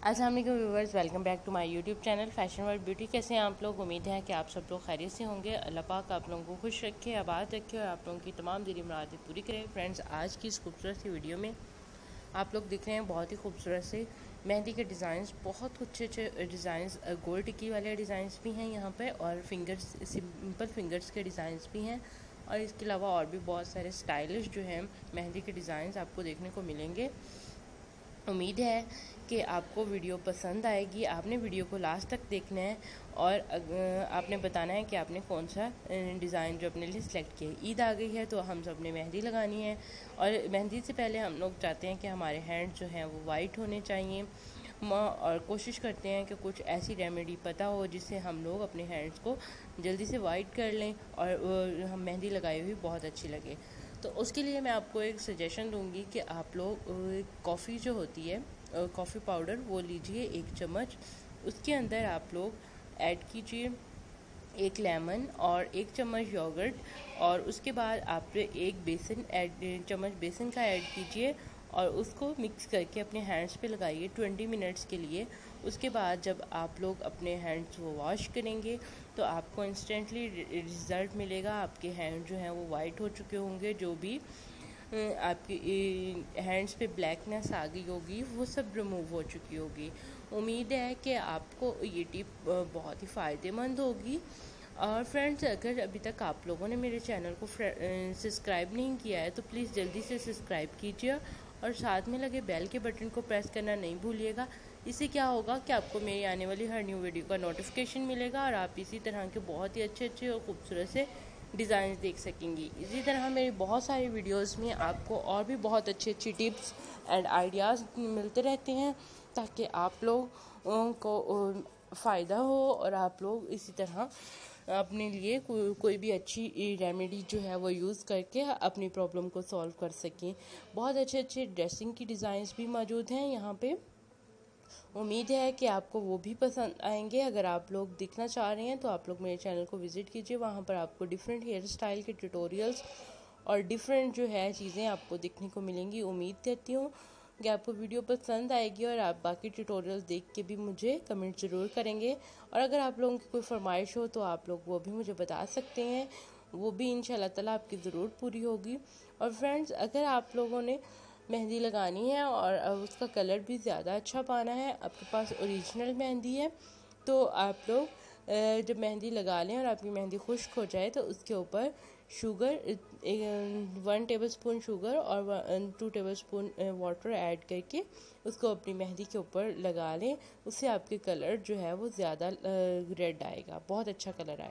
Aslam viewers, welcome back to my YouTube channel fashion world beauty. कैसे हैं आप लोग? उम्मीद है कि आप सब लोग खैरियत से होंगे। अल्लाह पाक आप लोगों को खुश रखे, आबाद रखे और आप लोगों की तमाम दिली मुरादें पूरी करें। फ्रेंड्स, आज की इस खूबसूरत सी वीडियो में आप लोग दिख रहे हैं बहुत ही खूबसूरत से मेहंदी के डिज़ाइंस। बहुत अच्छे अच्छे डिज़ाइंस गोल्ड टिक्की वाले डिज़ाइंस भी हैं यहाँ पर और फिंगर्स, सिंपल फिंगर्स के डिज़ाइंस भी हैं। और इसके अलावा और भी बहुत सारे स्टाइलिश जो हैं मेहंदी के डिज़ाइंस आपको देखने को मिलेंगे। उम्मीद है कि आपको वीडियो पसंद आएगी, आपने वीडियो को लास्ट तक देखना है और आपने बताना है कि आपने कौन सा डिज़ाइन जो अपने लिए सिलेक्ट किया ईद आ गई है तो हम सबने मेहंदी लगानी है और मेहंदी से पहले हम लोग चाहते हैं कि हमारे हैंड जो हैं वो वाइट होने चाहिए। और कोशिश करते हैं कि कुछ ऐसी रेमेडी पता हो जिससे हम लोग अपने हैंड्स को जल्दी से वाइट कर लें और हम मेहंदी लगाई हुई बहुत अच्छी लगे। तो उसके लिए मैं आपको एक सजेशन दूँगी कि आप लोग कॉफ़ी जो होती है कॉफ़ी पाउडर वो लीजिए एक चम्मच। उसके अंदर आप लोग ऐड कीजिए एक लेमन और एक चम्मच योगर्ट और उसके बाद आप एक बेसन ऐड चम्मच बेसन का ऐड कीजिए और उसको मिक्स करके अपने हैंड्स पे लगाइए ट्वेंटी मिनट्स के लिए। उसके बाद जब आप लोग अपने हैंड्स को वॉश करेंगे तो आपको इंस्टेंटली रिज़ल्ट मिलेगा। आपके हैंड जो हैं वो वाइट हो चुके होंगे, जो भी आपकी हैंड्स पे ब्लैकनेस आ गई होगी, वो सब रिमूव हो चुकी होगी। उम्मीद है कि आपको ये टिप बहुत ही फ़ायदेमंद होगी। और फ्रेंड्स अगर अभी तक आप लोगों ने मेरे चैनल को सब्सक्राइब नहीं किया है तो प्लीज़ जल्दी से सब्सक्राइब कीजिए। और साथ में लगे बेल के बटन को प्रेस करना नहीं भूलिएगा। इससे क्या होगा कि आपको मेरी आने वाली हर न्यू वीडियो का नोटिफिकेशन मिलेगा और आप इसी तरह के बहुत ही अच्छे अच्छे और खूबसूरत से डिज़ाइन देख सकेंगी। इसी तरह मेरी बहुत सारी वीडियोस में आपको और भी बहुत अच्छी अच्छी टिप्स एंड आइडियाज़ मिलते रहते हैं ताकि आप लोग को फ़ायदा हो और आप लोग इसी तरह अपने लिए को, कोई भी अच्छी रेमेडी जो है वो यूज़ करके अपनी प्रॉब्लम को सॉल्व कर सकें। बहुत अच्छे अच्छे ड्रेसिंग की डिज़ाइंस भी मौजूद हैं यहाँ पे। उम्मीद है कि आपको वो भी पसंद आएँगे। अगर आप लोग दिखना चाह रहे हैं तो आप लोग मेरे चैनल को विज़िट कीजिए। वहाँ पर आपको डिफरेंट हेयर स्टाइल के ट्यूटोरियल्स और डिफरेंट जो है चीज़ें आपको देखने को मिलेंगी। उम्मीद करती हूँ कि आपको वीडियो पसंद आएगी और आप बाकी ट्यूटोरियल देख के भी मुझे कमेंट ज़रूर करेंगे। और अगर आप लोगों की कोई फरमाइश हो तो आप लोग वो भी मुझे बता सकते हैं। वो भी इन ताला आपकी ज़रूर पूरी होगी। और फ्रेंड्स, अगर आप लोगों ने मेहंदी लगानी है और उसका कलर भी ज़्यादा अच्छा पाना है। आपके पास ओरिजिनल मेहंदी है। तो आप लोग जब मेहंदी लगा लें और आपकी मेहंदी खुश्क हो जाए तो उसके ऊपर sugar one tablespoon sugar और two tablespoon water add करके उसको अपनी मेहंदी के ऊपर लगा लें। उससे आपके कलर जो है वो ज़्यादा रेड आएगा। बहुत अच्छा कलर आएगा।